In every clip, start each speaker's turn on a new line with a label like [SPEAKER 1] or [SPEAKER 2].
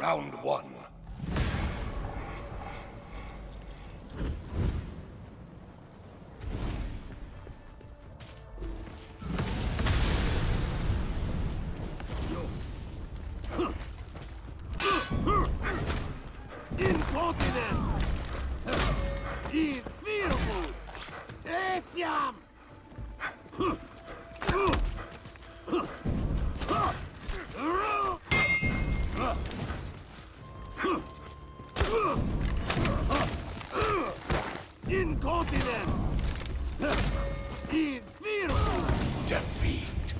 [SPEAKER 1] Round one.
[SPEAKER 2] Incontinent! Infirmus! Etiam! Incontinent! Infirmus!
[SPEAKER 1] Defeat.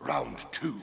[SPEAKER 1] Round two.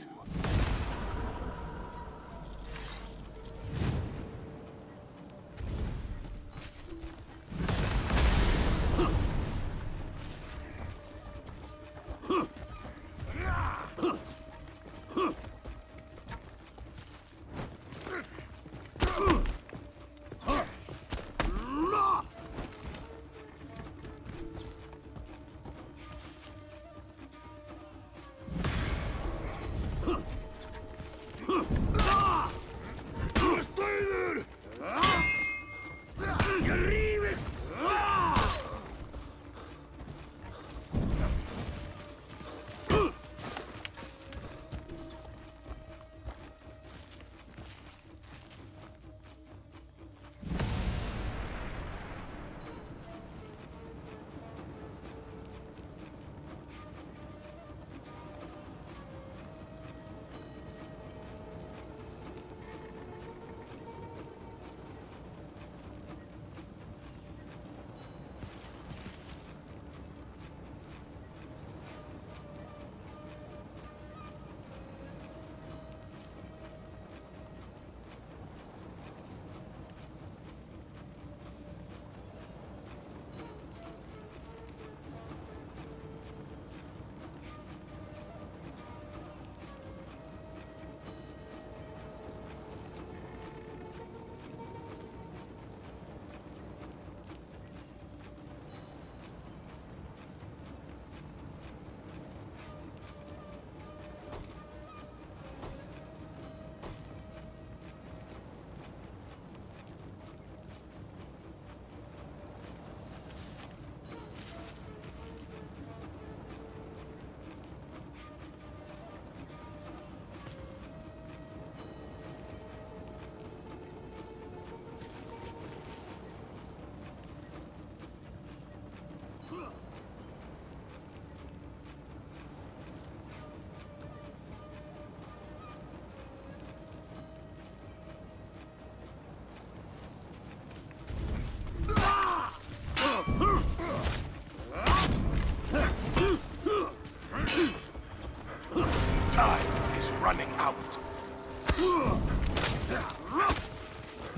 [SPEAKER 1] Time is running out.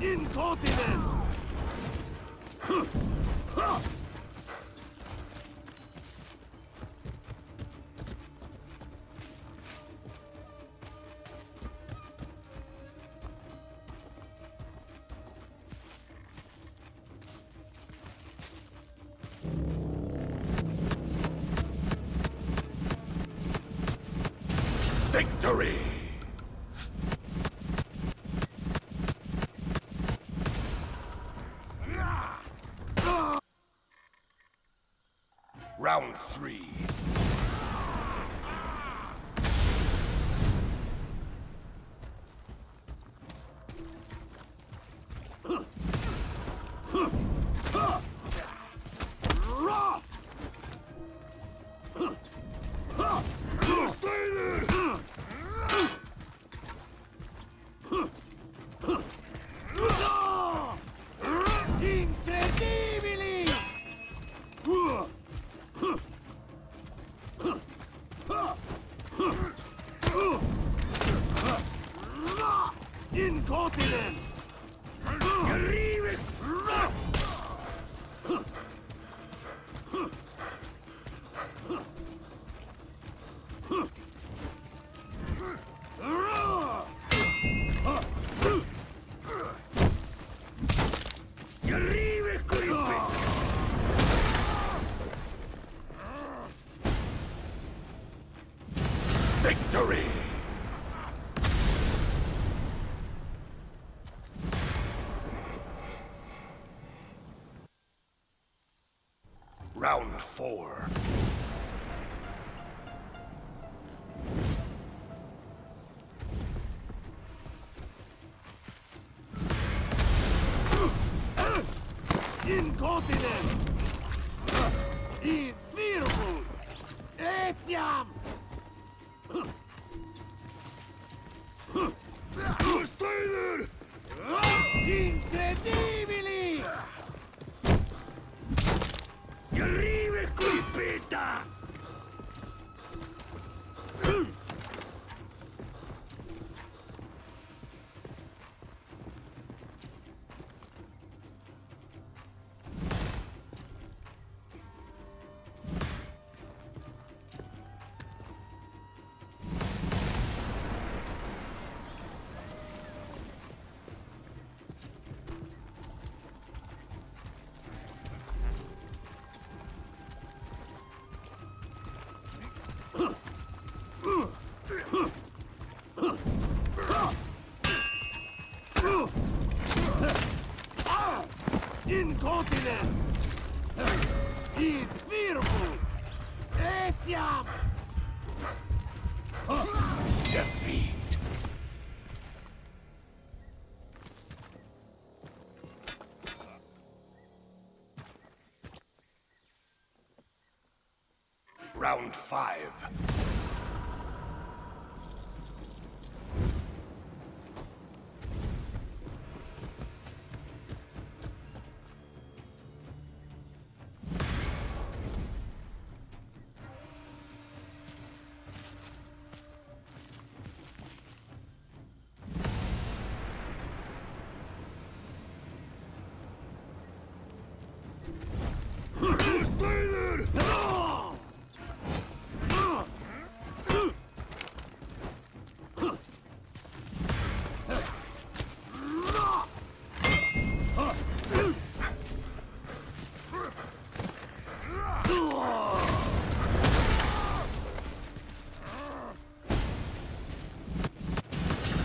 [SPEAKER 2] Incontinent!
[SPEAKER 1] Victory!
[SPEAKER 2] Incontinent! Incontinent! Infirmus! Etiam! Incredibili! Incontinent! Infirmus! Etiam!
[SPEAKER 1] Defeat. Round five.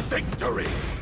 [SPEAKER 1] Victory!